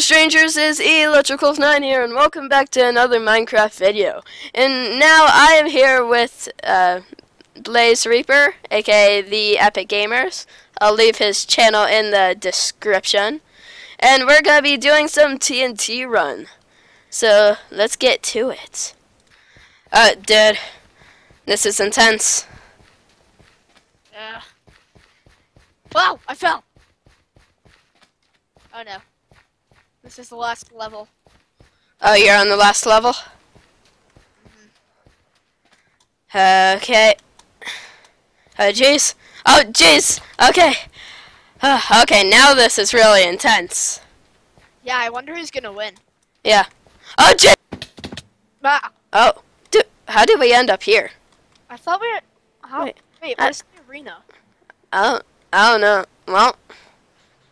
Strangers, is ElectricWolf9 here and welcome back to another Minecraft video. And now I am here with uh, Blaze Reaper, aka the Epic Gamers. I'll leave his channel in the description. And we're going to be doing some TNT run. So let's get to it. Uh, dude, this is intense. Yeah. Wow, I fell. Oh no. This is the last level. Oh, you're on the last level? Okay. Oh, jeez. Oh, jeez. Okay. Uh, okay, now this is really intense. Yeah, I wonder who's gonna win. Yeah. Oh, jeez. Ah, Oh, dude, how did we end up here? I thought we were. How? Wait, Wait, I- where's the arena? I don't, I don't know. Well,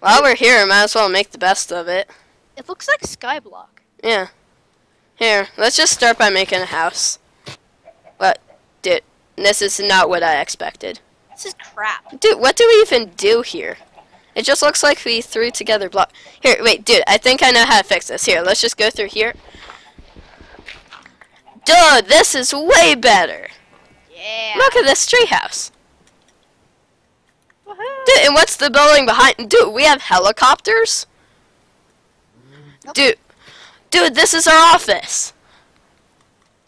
while we're here, might as well make the best of it. It looks like Skyblock. Yeah. Here, let's just start by making a house. What? Dude, this is not what I expected. This is crap. Dude, what do we even do here? It just looks like we threw together block. Here, wait, dude, I think I know how to fix this. Here, let's just go through here. Dude, this is way better. Yeah. Look at this treehouse. Dude, and what's the building behind? Dude, we have helicopters? Dude, dude, this is our office.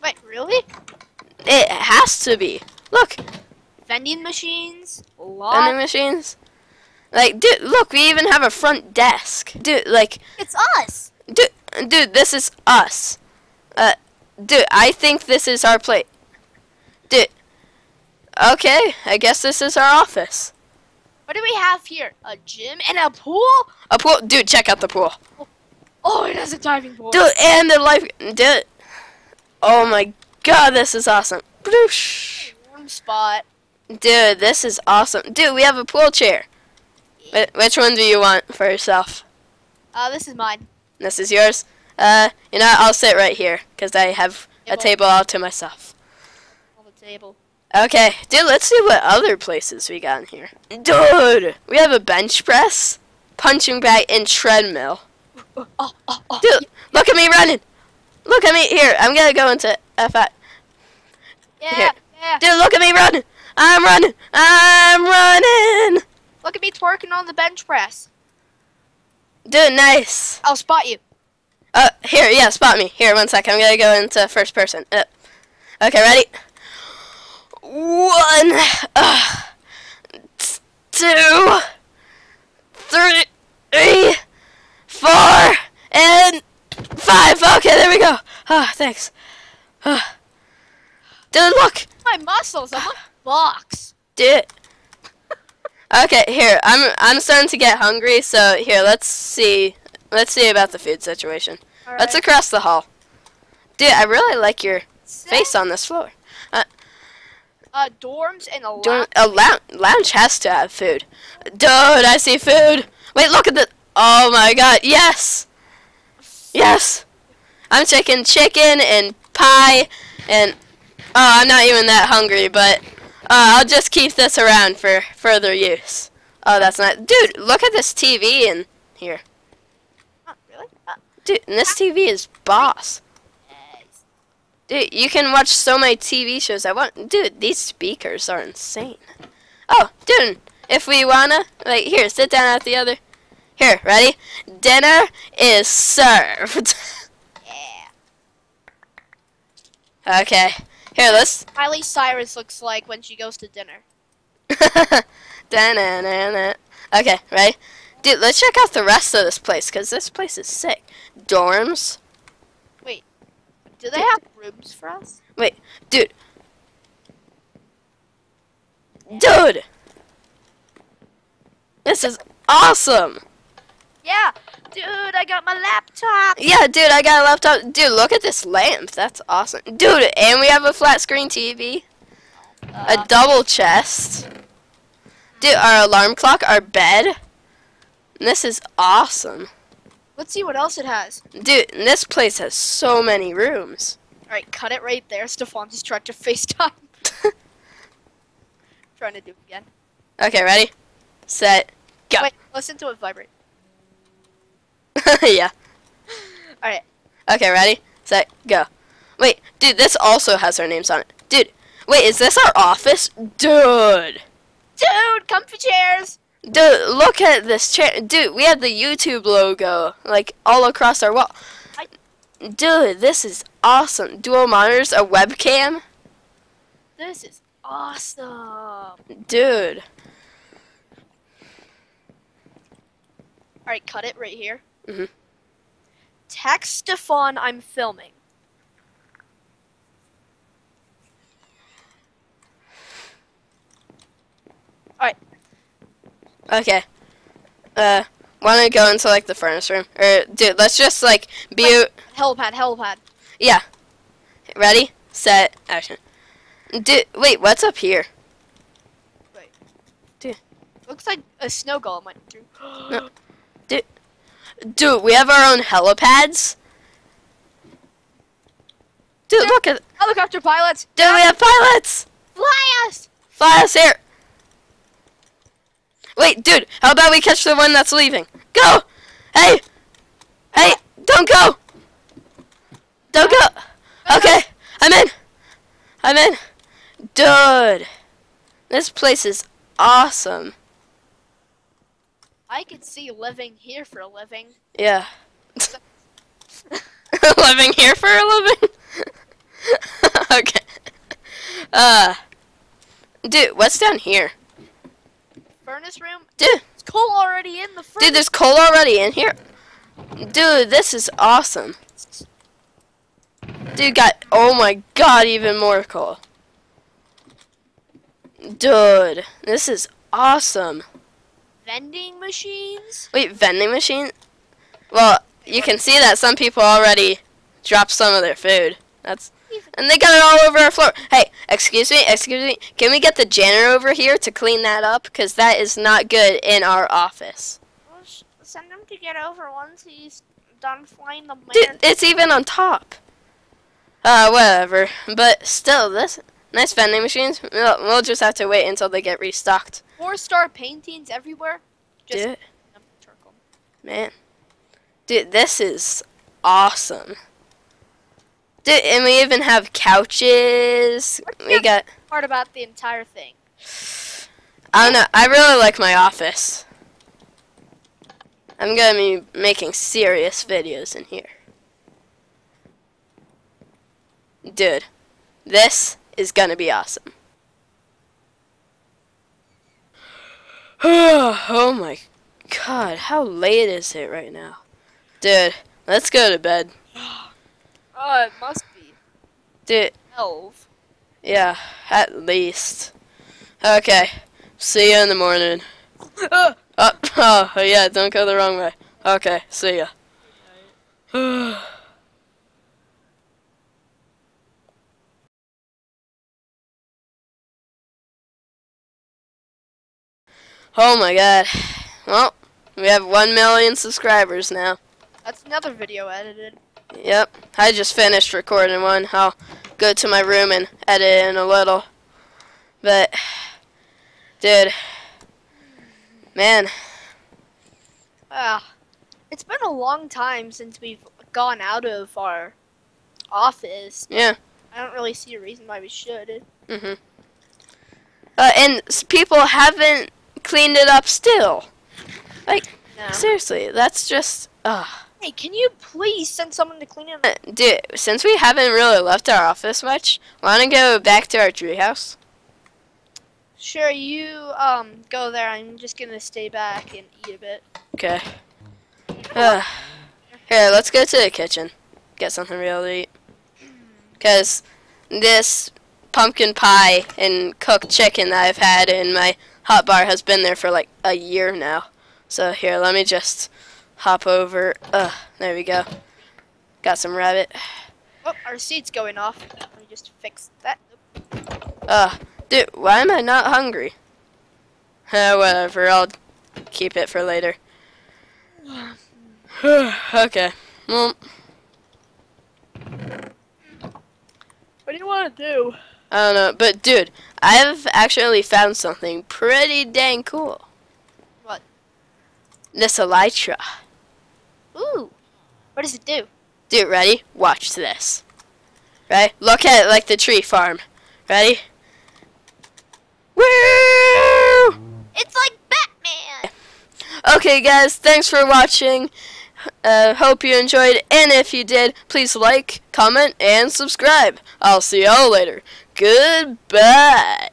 Wait, really? It has to be. Look, Vending machines. vending machines. Like, dude, look, we even have a front desk. Dude, like, It's us. dude, dude, this is us. Uh, dude, I think this is our place. Dude, okay, I guess this is our office. What do we have here? A gym and a pool? A pool, dude, check out the pool. Oh, it has a diving board. Dude, and the life, dude. Oh my god, this is awesome. Bloosh. Warm spot. Dude, this is awesome. Dude, we have a pool chair. Wh- Which one do you want for yourself? Uh, this is mine. This is yours. Uh, you know, I'll sit right here because I have a Table. table all to myself. On the table. Okay, dude, let's see what other places we got in here. Dude, we have a bench press, punching bag, and treadmill. Oh, oh, oh. Dude, look at me running. Look at me here. I'm gonna go into F5. Yeah, here. yeah. Dude, look at me running. I'm running. I'm running. Look at me twerking on the bench press. Dude, nice. I'll spot you. Uh, here, yeah, spot me. Here, one sec. I'm gonna go into first person. Uh, okay, ready? One, uh, t- two, three, four, and five. Okay, there we go. Ah, thanks. Ah. Dude, look. My muscles. I'm like box. Dude. Okay, here. I'm I'm starting to get hungry, so here, let's see. Let's see about the food situation. Let's across the hall. Dude, I really like your face on this floor. Uh, uh, dorms and a Dorm, lab. a lounge, lounge has to have food. Dude, I see food. Wait, look at the. Oh my god, yes! Yes! I'm taking chicken and pie and. Oh, I'm not even that hungry, but. Uh, I'll just keep this around for further use. Oh, that's not. Dude, look at this TV in here. Really? Dude, and this TV is boss. Dude, you can watch so many TV shows I want. Dude, these speakers are insane. Oh, dude, if we wanna, like, here, sit down at the other. Here, ready? Dinner is served. Yeah. okay, here, let's. Miley Cyrus looks like when she goes to dinner. Okay, ready? Dude, let's check out the rest of this place, because this place is sick. Dorms. Wait, do they have rooms for us? Wait, dude. Dude! This is awesome! Yeah. Dude, I got my laptop. Yeah, dude, I got a laptop. Dude, look at this lamp. That's awesome. Dude, and we have a flat screen TV, a Uh, double chest. Dude, our alarm clock, our bed. This is awesome. let's see what else it has. Dude, this place has so many rooms. All right, cut it right there. Stefan just tried to FaceTime. Trying to do it again. Okay, ready? Set. Go. Wait, listen to it vibrate. yeah. Alright. Okay, ready, set, go. Wait, dude, this also has our names on it. Dude, wait, is this our office? Dude. Dude, comfy chairs. Dude, look at this chair. Dude, we have the YouTube logo, like, all across our wall. I- Dude, this is awesome. Dual monitors, a webcam. This is awesome. Dude. Alright, cut it right here. Mhm. Text Stefan I'm filming. Alright. Okay. Uh, want to go into, like, the furnace room? Or, dude, let's just, like, be... Helipad, helipad. Yeah. Ready, set, action. Dude, wait, what's up here? Wait. Dude. Looks like a snow golem went through. No. Dude, we have our own helipads. Dude, look at... Helicopter pilots, Dude, we have pilots! fly us! Fly us here! Wait, dude, how about we catch the one that's leaving? Go! Hey! Hey, don't go! Don't go! Okay, I'm in! I'm in! Dude! This place is awesome. I could see living here for a living. Yeah. living here for a living? okay. Uh, dude, what's down here? Furnace room? Dude, It's coal already in the furnace. dude, there's coal already in here. Dude, this is awesome. Dude, got, oh my god, even more coal. Dude, this is awesome. Vending machines. Wait, vending machine? Well, you can see that some people already dropped some of their food. That's and they got it all over our floor. Hey, excuse me, excuse me. Can we get the janitor over here to clean that up? Because that is not good in our office. Well, send him to get over once he's done flying the Dude, it's even on top. Uh, whatever. But still, this nice vending machines. We'll, we'll just have to wait until they get restocked. Four star paintings everywhere. Just Dude, charcoal. man. Dude, this is awesome. Dude, and we even have couches. We got. Part about the entire thing. I don't know. I really like my office. I'm gonna be making serious videos in here. Dude, this is gonna be awesome. oh my god, how late is it right now? Dude, let's go to bed. Oh, it must be Dude, twelve. yeah, at least. Okay, see you in the morning. Oh, oh, yeah, don't go the wrong way. Okay, see ya. oh my god. Well, we have 1 million subscribers now. That's another video edited. Yep, I just finished recording one. I'll go to my room and edit in a little. But, dude, man, Ah, it's been a long time since we've gone out of our office. yeah. I don't really see a reason why we should. Mm-hmm. Uh, and people haven't cleaned it up still. No. Seriously, that's just. Uh, Hey, can you please send someone to clean it? up? dude, since we haven't really left our office much, wanna go back to our treehouse? Sure, you um go there. I'm just gonna stay back and eat a bit. Okay. Uh, here, let's go to the kitchen. Get something real to eat. Because this pumpkin pie and cooked chicken that I've had in my hot bar has been there for like a year now. So here, let me just hop over. Uh, there we go. Got some rabbit. Oh, our seat's going off. Let me just fix that. Uh, dude, why am I not hungry? Uh, whatever, I'll keep it for later. okay. Well, What do you want to do? I don't know, but dude, I've actually found something pretty dang cool. What? This elytra. Ooh, what does it do? Dude, ready? Watch this. Right? Look at it like the tree farm. Ready? Woo! It's like Batman. Okay, guys, thanks for watching. Uh, hope you enjoyed, and if you did, please like, comment, and subscribe. I'll see y'all later. Goodbye.